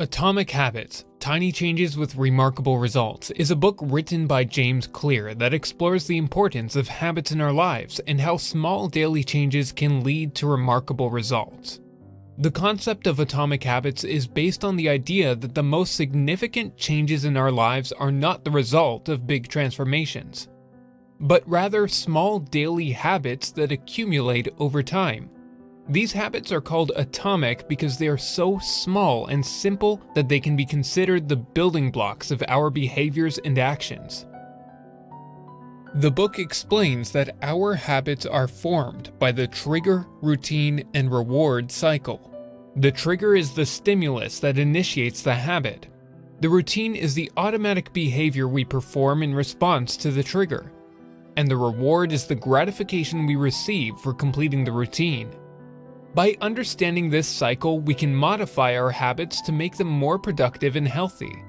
Atomic Habits Tiny Changes with Remarkable Results is a book written by James Clear that explores the importance of habits in our lives and how small daily changes can lead to remarkable results. The concept of atomic habits is based on the idea that the most significant changes in our lives are not the result of big transformations, but rather small daily habits that accumulate over time. These habits are called atomic because they are so small and simple that they can be considered the building blocks of our behaviors and actions. The book explains that our habits are formed by the trigger, routine, and reward cycle. The trigger is the stimulus that initiates the habit. The routine is the automatic behavior we perform in response to the trigger. And the reward is the gratification we receive for completing the routine. By understanding this cycle, we can modify our habits to make them more productive and healthy.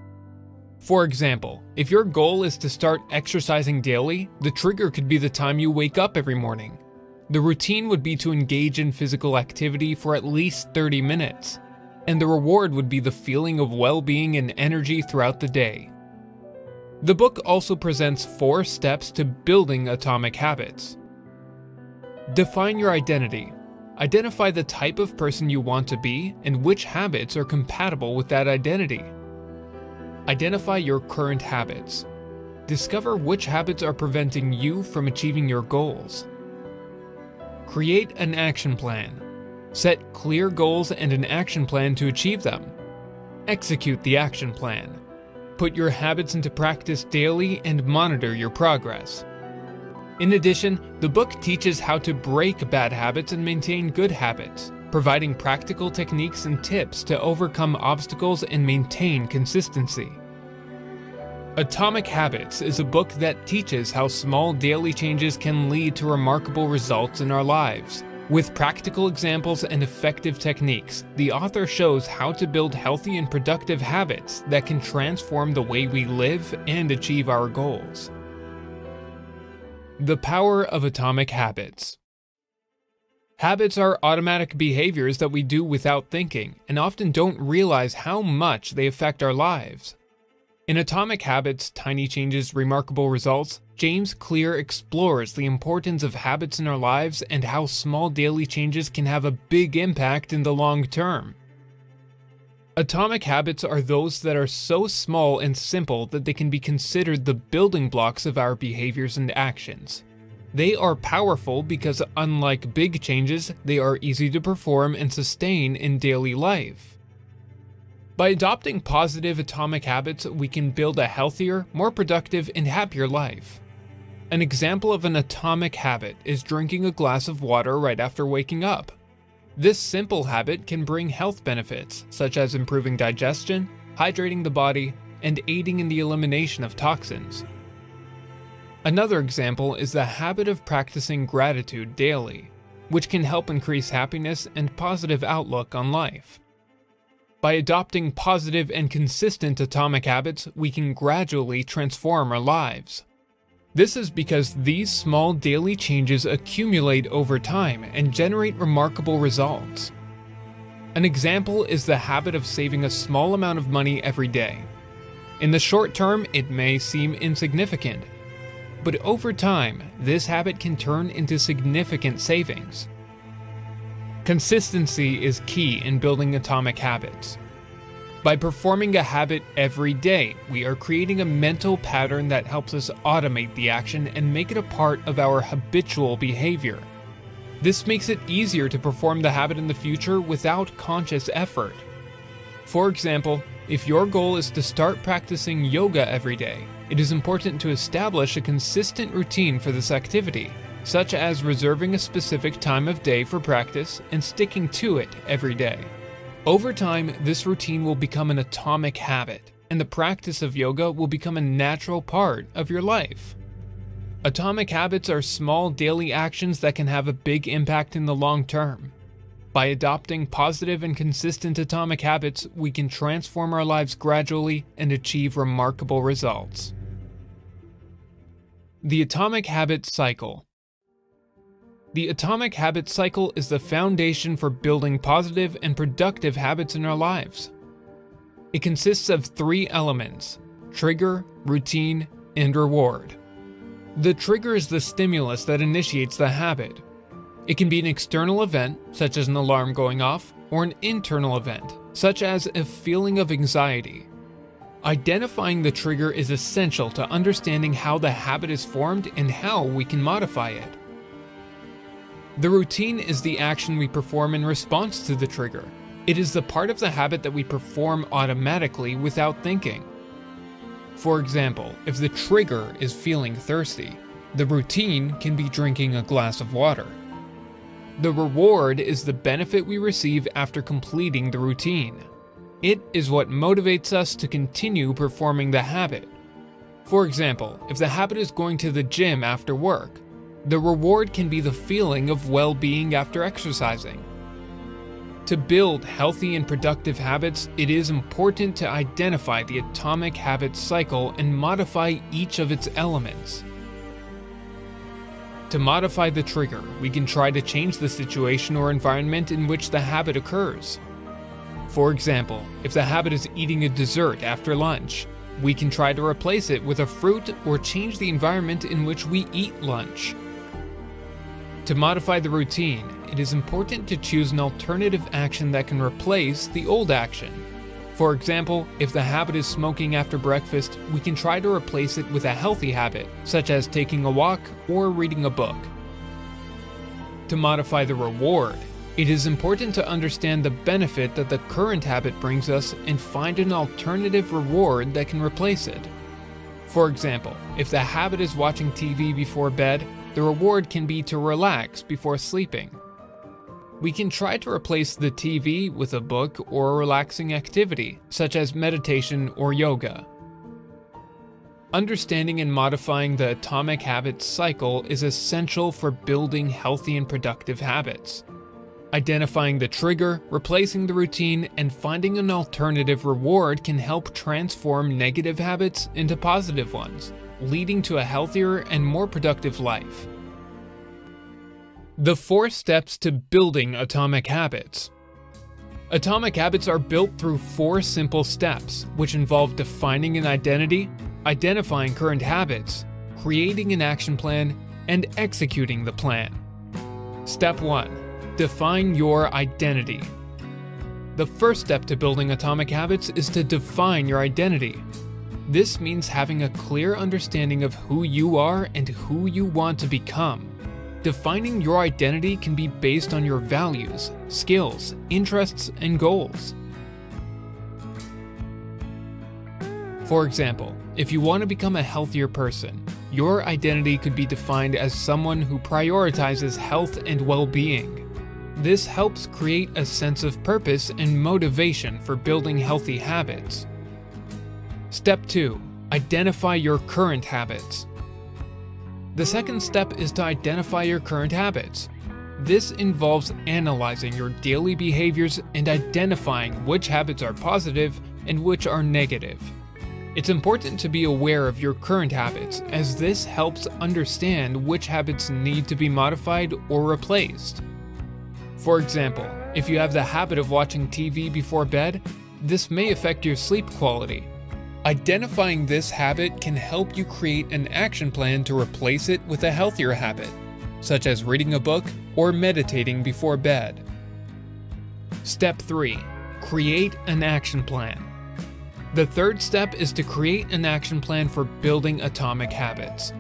For example, if your goal is to start exercising daily, the trigger could be the time you wake up every morning. The routine would be to engage in physical activity for at least 30 minutes, and the reward would be the feeling of well being and energy throughout the day. The book also presents four steps to building atomic habits. Define your identity. Identify the type of person you want to be and which habits are compatible with that identity. Identify your current habits. Discover which habits are preventing you from achieving your goals. Create an action plan. Set clear goals and an action plan to achieve them. Execute the action plan. Put your habits into practice daily and monitor your progress. In addition, the book teaches how to break bad habits and maintain good habits, providing practical techniques and tips to overcome obstacles and maintain consistency. Atomic Habits is a book that teaches how small daily changes can lead to remarkable results in our lives. With practical examples and effective techniques, the author shows how to build healthy and productive habits that can transform the way we live and achieve our goals. The power of atomic habits. Habits are automatic behaviors that we do without thinking and often don't realize how much they affect our lives. In Atomic Habits Tiny Changes, Remarkable Results, James Clear explores the importance of habits in our lives and how small daily changes can have a big impact in the long term. Atomic habits are those that are so small and simple that they can be considered the building blocks of our behaviors and actions. They are powerful because unlike big changes, they are easy to perform and sustain in daily life. By adopting positive atomic habits, we can build a healthier, more productive, and happier life. An example of an atomic habit is drinking a glass of water right after waking up. This simple habit can bring health benefits, such as improving digestion, hydrating the body, and aiding in the elimination of toxins. Another example is the habit of practicing gratitude daily, which can help increase happiness and positive outlook on life. By adopting positive and consistent atomic habits, we can gradually transform our lives. This is because these small daily changes accumulate over time and generate remarkable results. An example is the habit of saving a small amount of money every day. In the short term, it may seem insignificant, but over time, this habit can turn into significant savings. Consistency is key in building atomic habits. By performing a habit every day, we are creating a mental pattern that helps us automate the action and make it a part of our habitual behavior. This makes it easier to perform the habit in the future without conscious effort. For example, if your goal is to start practicing yoga every day, it is important to establish a consistent routine for this activity, such as reserving a specific time of day for practice and sticking to it every day. Over time, this routine will become an atomic habit, and the practice of yoga will become a natural part of your life. Atomic habits are small daily actions that can have a big impact in the long term. By adopting positive and consistent atomic habits, we can transform our lives gradually and achieve remarkable results. The Atomic Habit Cycle the atomic habit cycle is the foundation for building positive and productive habits in our lives. It consists of three elements trigger, routine, and reward. The trigger is the stimulus that initiates the habit. It can be an external event, such as an alarm going off, or an internal event, such as a feeling of anxiety. Identifying the trigger is essential to understanding how the habit is formed and how we can modify it. The routine is the action we perform in response to the trigger. It is the part of the habit that we perform automatically without thinking. For example, if the trigger is feeling thirsty, the routine can be drinking a glass of water. The reward is the benefit we receive after completing the routine. It is what motivates us to continue performing the habit. For example, if the habit is going to the gym after work, the reward can be the feeling of well being after exercising. To build healthy and productive habits, it is important to identify the atomic habit cycle and modify each of its elements. To modify the trigger, we can try to change the situation or environment in which the habit occurs. For example, if the habit is eating a dessert after lunch, we can try to replace it with a fruit or change the environment in which we eat lunch. To modify the routine, it is important to choose an alternative action that can replace the old action. For example, if the habit is smoking after breakfast, we can try to replace it with a healthy habit, such as taking a walk or reading a book. To modify the reward, it is important to understand the benefit that the current habit brings us and find an alternative reward that can replace it. For example, if the habit is watching TV before bed, the reward can be to relax before sleeping. We can try to replace the TV with a book or a relaxing activity, such as meditation or yoga. Understanding and modifying the atomic habits cycle is essential for building healthy and productive habits. Identifying the trigger, replacing the routine, and finding an alternative reward can help transform negative habits into positive ones, leading to a healthier and more productive life. The four steps to building atomic habits. Atomic habits are built through four simple steps, which involve defining an identity, identifying current habits, creating an action plan, and executing the plan. Step 1 Define your identity. The first step to building atomic habits is to define your identity. This means having a clear understanding of who you are and who you want to become. Defining your identity can be based on your values, skills, interests, and goals. For example, if you want to become a healthier person, your identity could be defined as someone who prioritizes health and well being. This helps create a sense of purpose and motivation for building healthy habits. Step 2 Identify your current habits. The second step is to identify your current habits. This involves analyzing your daily behaviors and identifying which habits are positive and which are negative. It's important to be aware of your current habits, as this helps understand which habits need to be modified or replaced. For example, if you have the habit of watching TV before bed, this may affect your sleep quality. Identifying this habit can help you create an action plan to replace it with a healthier habit, such as reading a book or meditating before bed. Step 3 Create an action plan. The third step is to create an action plan for building atomic habits.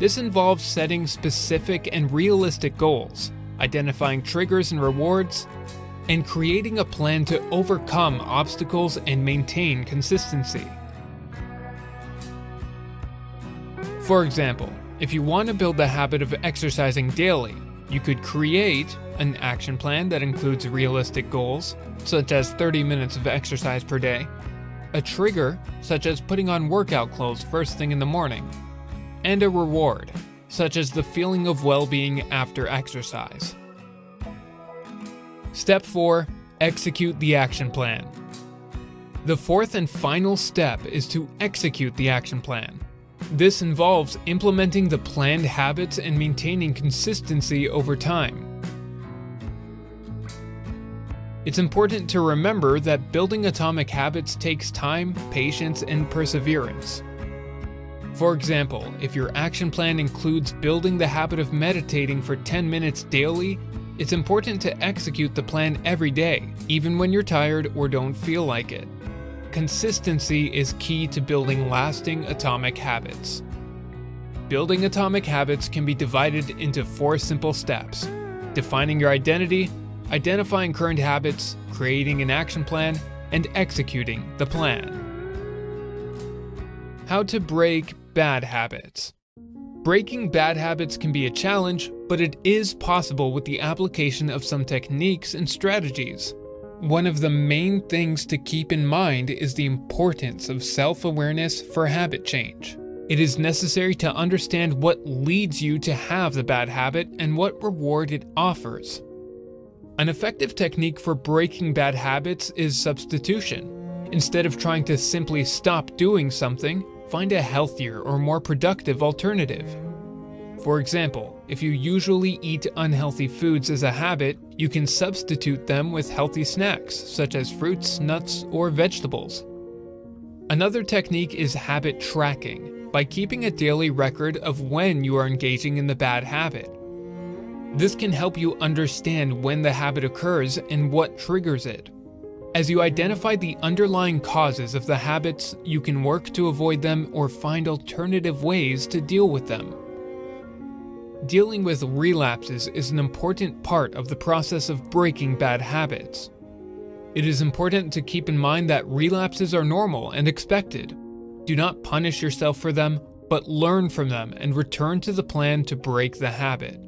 This involves setting specific and realistic goals identifying triggers and rewards, and creating a plan to overcome obstacles and maintain consistency. For example, if you want to build the habit of exercising daily, you could create an action plan that includes realistic goals, such as 30 minutes of exercise per day, a trigger, such as putting on workout clothes first thing in the morning, and a reward, such as the feeling of well being after exercise. Step 4 Execute the action plan. The fourth and final step is to execute the action plan. This involves implementing the planned habits and maintaining consistency over time. It's important to remember that building atomic habits takes time, patience, and perseverance. For example, if your action plan includes building the habit of meditating for 10 minutes daily, it's important to execute the plan every day, even when you're tired or don't feel like it. Consistency is key to building lasting atomic habits. Building atomic habits can be divided into four simple steps defining your identity, identifying current habits, creating an action plan, and executing the plan. How to break bad habits. Breaking bad habits can be a challenge, but it is possible with the application of some techniques and strategies. One of the main things to keep in mind is the importance of self awareness for habit change. It is necessary to understand what leads you to have the bad habit and what reward it offers. An effective technique for breaking bad habits is substitution. Instead of trying to simply stop doing something, find a healthier or more productive alternative. For example, if you usually eat unhealthy foods as a habit, you can substitute them with healthy snacks, such as fruits, nuts, or vegetables. Another technique is habit tracking, by keeping a daily record of when you are engaging in the bad habit. This can help you understand when the habit occurs and what triggers it. As you identify the underlying causes of the habits, you can work to avoid them or find alternative ways to deal with them. Dealing with relapses is an important part of the process of breaking bad habits. It is important to keep in mind that relapses are normal and expected. Do not punish yourself for them, but learn from them and return to the plan to break the habit.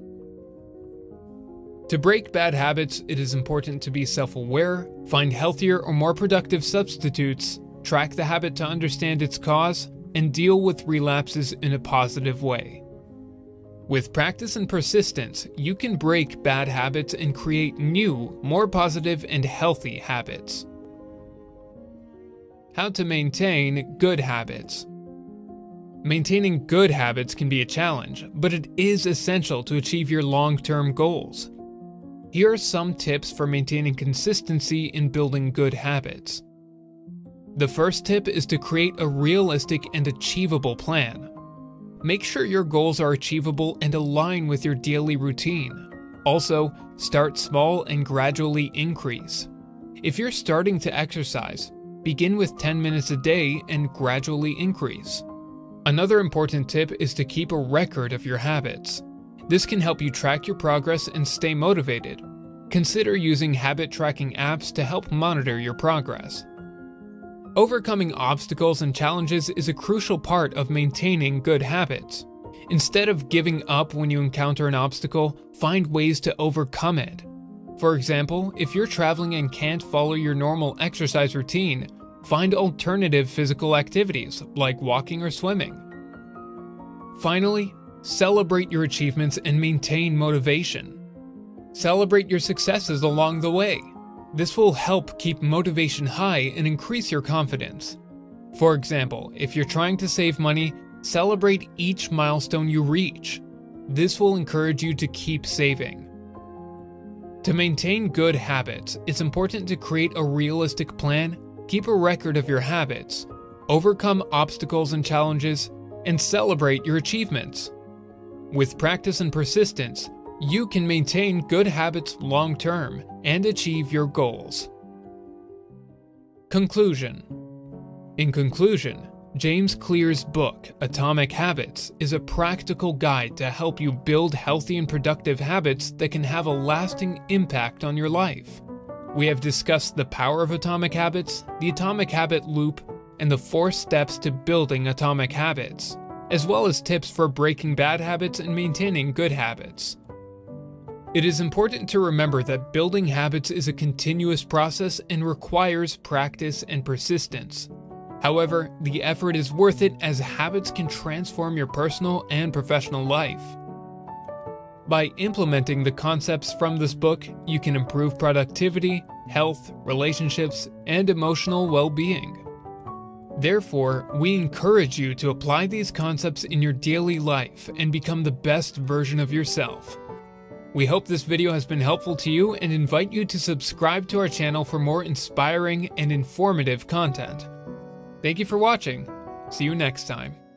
To break bad habits, it is important to be self aware, find healthier or more productive substitutes, track the habit to understand its cause, and deal with relapses in a positive way. With practice and persistence, you can break bad habits and create new, more positive and healthy habits. How to maintain good habits. Maintaining good habits can be a challenge, but it is essential to achieve your long term goals. Here are some tips for maintaining consistency in building good habits. The first tip is to create a realistic and achievable plan. Make sure your goals are achievable and align with your daily routine. Also, start small and gradually increase. If you're starting to exercise, begin with 10 minutes a day and gradually increase. Another important tip is to keep a record of your habits. This can help you track your progress and stay motivated. Consider using habit tracking apps to help monitor your progress. Overcoming obstacles and challenges is a crucial part of maintaining good habits. Instead of giving up when you encounter an obstacle, find ways to overcome it. For example, if you're traveling and can't follow your normal exercise routine, find alternative physical activities like walking or swimming. Finally, Celebrate your achievements and maintain motivation. Celebrate your successes along the way. This will help keep motivation high and increase your confidence. For example, if you're trying to save money, celebrate each milestone you reach. This will encourage you to keep saving. To maintain good habits, it's important to create a realistic plan, keep a record of your habits, overcome obstacles and challenges, and celebrate your achievements. With practice and persistence, you can maintain good habits long term and achieve your goals. Conclusion In conclusion, James Clear's book, Atomic Habits, is a practical guide to help you build healthy and productive habits that can have a lasting impact on your life. We have discussed the power of atomic habits, the atomic habit loop, and the four steps to building atomic habits as well as tips for breaking bad habits and maintaining good habits. It is important to remember that building habits is a continuous process and requires practice and persistence. However, the effort is worth it as habits can transform your personal and professional life. By implementing the concepts from this book, you can improve productivity, health, relationships, and emotional well being. Therefore, we encourage you to apply these concepts in your daily life and become the best version of yourself. We hope this video has been helpful to you and invite you to subscribe to our channel for more inspiring and informative content. Thank you for watching. See you next time.